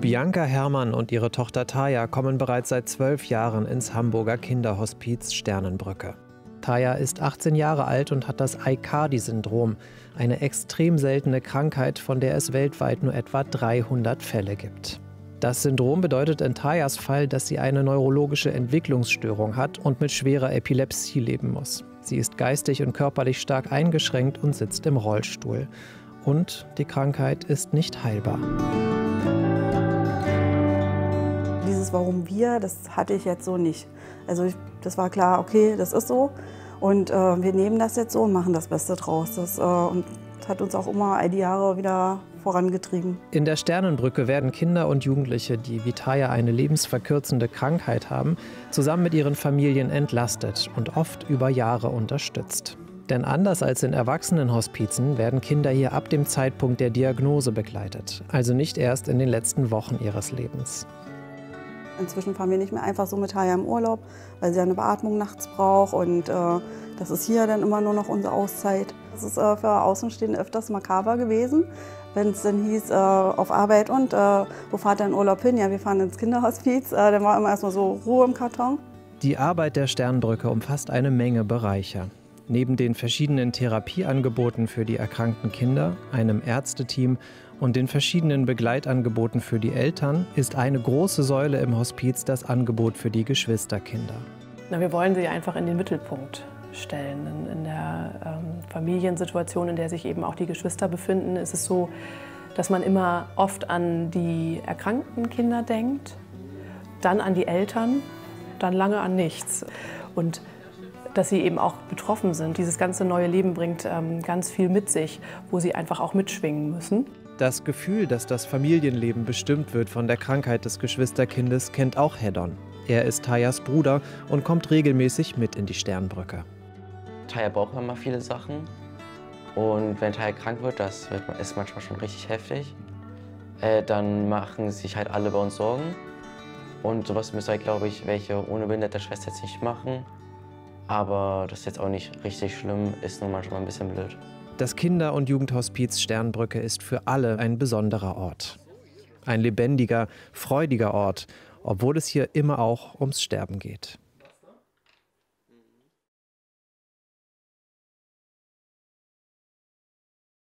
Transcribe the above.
Bianca Herrmann und ihre Tochter Taya kommen bereits seit zwölf Jahren ins Hamburger Kinderhospiz Sternenbrücke. Taya ist 18 Jahre alt und hat das Aicardi-Syndrom, eine extrem seltene Krankheit, von der es weltweit nur etwa 300 Fälle gibt. Das Syndrom bedeutet in Tayas Fall, dass sie eine neurologische Entwicklungsstörung hat und mit schwerer Epilepsie leben muss. Sie ist geistig und körperlich stark eingeschränkt und sitzt im Rollstuhl. Und die Krankheit ist nicht heilbar dieses Warum wir, das hatte ich jetzt so nicht. Also ich, das war klar, okay, das ist so und äh, wir nehmen das jetzt so und machen das Beste draus. Das, äh, und hat uns auch immer all die Jahre wieder vorangetrieben. In der Sternenbrücke werden Kinder und Jugendliche, die wie Taya eine lebensverkürzende Krankheit haben, zusammen mit ihren Familien entlastet und oft über Jahre unterstützt. Denn anders als in Erwachsenenhospizen werden Kinder hier ab dem Zeitpunkt der Diagnose begleitet, also nicht erst in den letzten Wochen ihres Lebens. Inzwischen fahren wir nicht mehr einfach so mit Haya im Urlaub, weil sie eine Beatmung nachts braucht und äh, das ist hier dann immer nur noch unsere Auszeit. Das ist äh, für Außenstehende öfters makaber gewesen, wenn es dann hieß, äh, auf Arbeit und äh, wo fahrt ihr in Urlaub hin? Ja, wir fahren ins Kinderhospiz. Äh, dann war immer erstmal so Ruhe im Karton. Die Arbeit der Sternbrücke umfasst eine Menge Bereiche. Neben den verschiedenen Therapieangeboten für die erkrankten Kinder, einem Ärzteteam und den verschiedenen Begleitangeboten für die Eltern ist eine große Säule im Hospiz das Angebot für die Geschwisterkinder. Na, wir wollen sie einfach in den Mittelpunkt stellen. In, in der ähm, Familiensituation, in der sich eben auch die Geschwister befinden, ist es so, dass man immer oft an die erkrankten Kinder denkt, dann an die Eltern, dann lange an nichts. Und dass sie eben auch betroffen sind. Dieses ganze neue Leben bringt ähm, ganz viel mit sich, wo sie einfach auch mitschwingen müssen. Das Gefühl, dass das Familienleben bestimmt wird von der Krankheit des Geschwisterkindes, kennt auch Heddon. Er ist Tayas Bruder und kommt regelmäßig mit in die Sternbrücke. Taya braucht immer viele Sachen. Und wenn Taya krank wird, das wird, ist manchmal schon richtig heftig, äh, dann machen sich halt alle bei uns Sorgen. Und sowas müssen halt, glaube ich, welche ohne behinderte Schwester jetzt nicht machen. Aber das ist jetzt auch nicht richtig schlimm, ist nur manchmal ein bisschen blöd. Das Kinder- und Jugendhospiz Sternbrücke ist für alle ein besonderer Ort. Ein lebendiger, freudiger Ort, obwohl es hier immer auch ums Sterben geht.